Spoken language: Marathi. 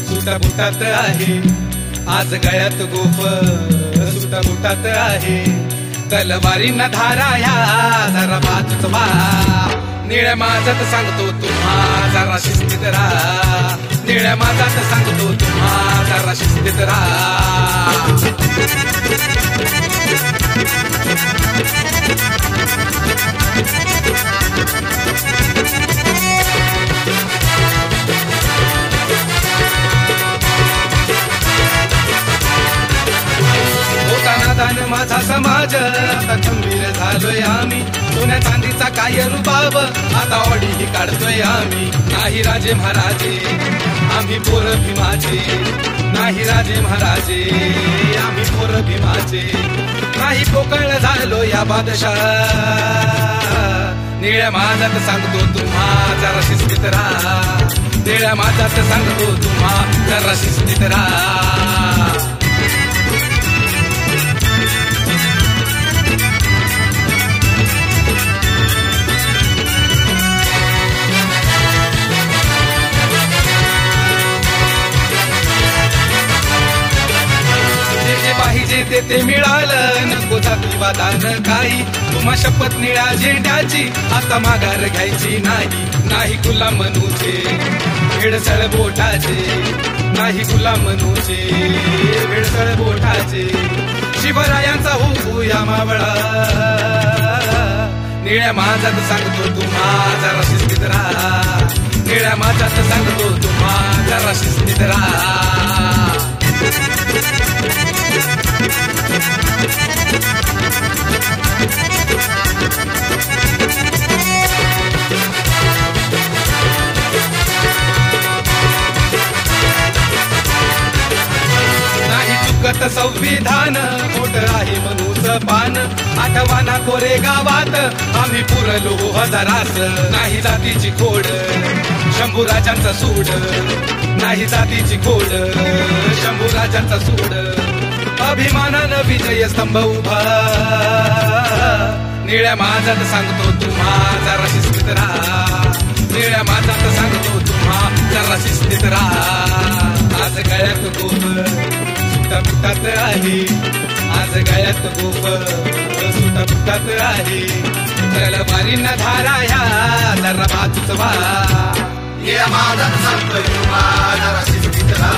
सुटा बुटात आहे. आज गळ्यात गोफ सुटा बुटात आहे. न धारा ह्या जरा बाजूच वा. निळ्या माझ्यात सांगतो तुम्हा जरा शिस्तीत राहा निळ्या माझ्यात सांगतो तुम्हा जरा शिस्तीत राहा माझा समाज आता खंबीर झालोय आम्ही. सोन्या चांदीचा काय रुबाब आता ऑडी ही काढतोय आम्ही. नाही राजे महाराजे आम्ही पोर भीमाचे. नाही राजे महाराजे आम्ही पोर भीमाचे. नाही कोकण झालो या बादशाह. निळ्या माझ्यात सांगतो तुम्हा जरा शिस्तीत राहा. निळ्या माझ्यात सांगतो तुम्हा जरा शिस्तीत राहा. पाहिजे ते ते मिळालं नको जाती वादान काही. तुम्हा शपथ निळ्या झेंड्याची आता माघार घ्यायची नाही. नाही गुलाम मनूचे भेडसळ बोटाचे. नाही गुलाम मनूचे भेडसळ बोटाचे. शिवरायांचा हो या मावळा. निळ्या माझ्यात सांगतो तुम्हा जरा शिस्तीत राहा. निळ्या माझ्यात सांगतो तुम्हा जरा शिस्तीत राहा. नाही संविधान. मोठ आहे मनूच पान. आठवाना कोरे गावात. आम्ही पुरलो हजारास. नाही जातीची खोड. शंभूराजांचा सूड. नाही जातीची खोड. शंभूराजांचा सूड. अभिमानानं विजय स्तंभ उभा. निळ्या माझ्यात सांगतो तुम्हा जरा शिस्तीत राहा. निळ्या माझ्यात सांगतो तुम्हा जरा शिस्तीत राहा. आज गळ्यात गोप सुटपुटात आहे आज गळ्यात गोप सुटपुटात आहे चल मारीन धारा ह्या जरा बाजूचवा ये माझा सांगतोय तुम्हाला रशी सुटितला.